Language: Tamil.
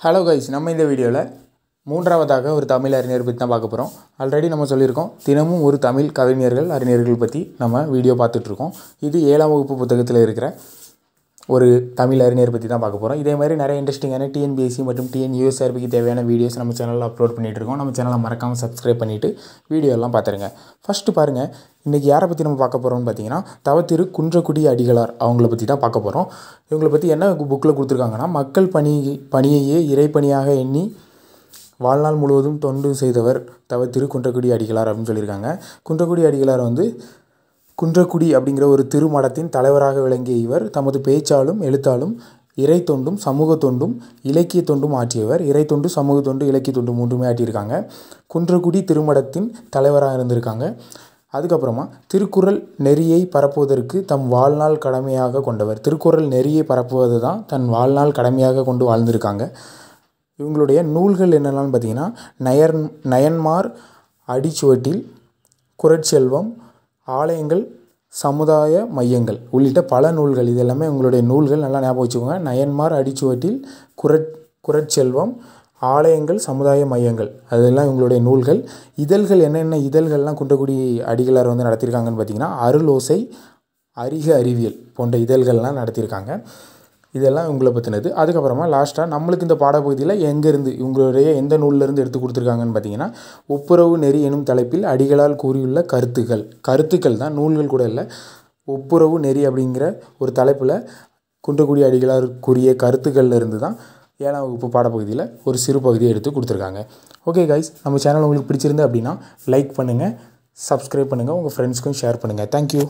ஹலோ கைஸ் நம்ம இந்த வீடியோவில் மூன்றாவதாக ஒரு தமிழ் அறிஞர் பற்றி தான் பார்க்க போகிறோம் ஆல்ரெடி நம்ம சொல்லியிருக்கோம் தினமும் ஒரு தமிழ் கவிஞர்கள் அறிஞர்கள் பற்றி நம்ம வீடியோ பார்த்துட்ருக்கோம் இது ஏழாம் வகுப்பு புத்தகத்தில் இருக்கிற ஒரு தமிழ் அறிஞர் பற்றி தான் பார்க்க போகிறோம் இதே மாதிரி நிறைய இன்ட்ரெஸ்டிங்கான டிஎன்பிஎஸ்சி மற்றும் டிஎன்யூஎஸ்ஆர்பிக்கு தேவையான வீடியோஸ் நம்ம சேனலில் அப்லோட் பண்ணிகிட்டு இருக்கோம். நம்ம சேனலை மறக்காமல் சப்ஸ்கிரைப் பண்ணிவிட்டு வீடியோலாம் பார்த்துருங்க ஃபஸ்ட்டு பாருங்கள் இன்றைக்கி யாரை பற்றி நம்ம பார்க்க போகிறோம்னு பார்த்தீங்கன்னா தவத்திரு குன்றக்குடி அடிகளார் அவங்கள பற்றி தான் பார்க்க போகிறோம் இவங்களை பற்றி என்ன புக்கில் கொடுத்துருக்காங்கன்னா மக்கள் பணி பணியையே இறைப்பணியாக எண்ணி வாழ்நாள் முழுவதும் தொண்டு செய்தவர் தவத்திரு குன்றக்குடி அடிகளார் அப்படின்னு சொல்லியிருக்காங்க. குன்றக்குடி அடிகளார் வந்து குன்றக்குடி அப்படிங்கிற ஒரு திருமடத்தின் தலைவராக விளங்கிய இவர் தமது பேச்சாலும் எழுத்தாலும் இறை தொண்டும் சமூக தொண்டும் இலக்கிய தொண்டும் ஆற்றியவர். இறை தொண்டு சமூக தொண்டு இலக்கிய தொண்டு மூன்றுமே ஆட்டியிருக்காங்க குன்றக்குடி திருமடத்தின் தலைவராக இருந்திருக்காங்க. அதுக்கப்புறமா திருக்குறள் நெறியை பரப்புவதற்கு தம் வாழ்நாள் கடமையாக கொண்டவர். திருக்குறள் நெறியை பரப்புவது தான் தன் வாழ்நாள் கடமையாக கொண்டு வாழ்ந்திருக்காங்க. இவங்களுடைய நூல்கள் என்னெல்லாம் பார்த்தீங்கன்னா நயன் நயன்மார் அடிச்சுவட்டில் குரட்செல்வம் ஆலயங்கள் சமுதாய மையங்கள் உள்ளிட்ட பல நூல்கள். இது எல்லாமே உங்களுடைய நூல்கள் நல்லா ஞாபகம் வச்சுக்கோங்க. நயன்மார் அடிச்சுவட்டில் குரட் குரட்செல்வம் ஆலயங்கள் சமுதாய மையங்கள். அதெல்லாம் இவங்களுடைய நூல்கள். இதழ்கள் என்னென்ன இதழ்கள்லாம் குன்றக்குடி அடிகளார் வந்து நடத்தியிருக்காங்கன்னு பார்த்தீங்கன்னா அருளோசை அரிக அறிவியல் போன்ற இதழ்கள்லாம் நடத்தியிருக்காங்க. இதெல்லாம் இவங்களை பற்றினது அதுக்கப்புறமா லாஸ்ட்டாக நம்மளுக்கு இந்த பாடப்பகுதியில் எங்கேருந்து இவங்களுடைய எந்த நூல்லேருந்து எடுத்து கொடுத்துருக்காங்கன்னு பார்த்தீங்கன்னா ஒப்புரவு நெறி எனும் தலைப்பில் அடிகளால் கூறியுள்ள கருத்துக்கள் கருத்துக்கள் தான் நூல்கள் கூட இல்லை. ஒப்புரவு நெறி அப்படிங்கிற ஒரு தலைப்பில் குன்றக்குடி அடிகளார் கூறிய கருத்துக்கள்ல இருந்து தான் ஏழாம் வகுப்பு பாடப்பகுதியில் ஒரு சிறு பகுதியை எடுத்து கொடுத்துருக்காங்க. ஓகே கைஸ் நம்ம சேனல் உங்களுக்கு பிடிச்சிருந்து அப்படின்னா லைக் பண்ணுங்கள் சப்ஸ்கிரைப் பண்ணுங்கள் உங்கள் ஃப்ரெண்ட்ஸ்க்கும் ஷேர் பண்ணுங்கள் தேங்க்யூ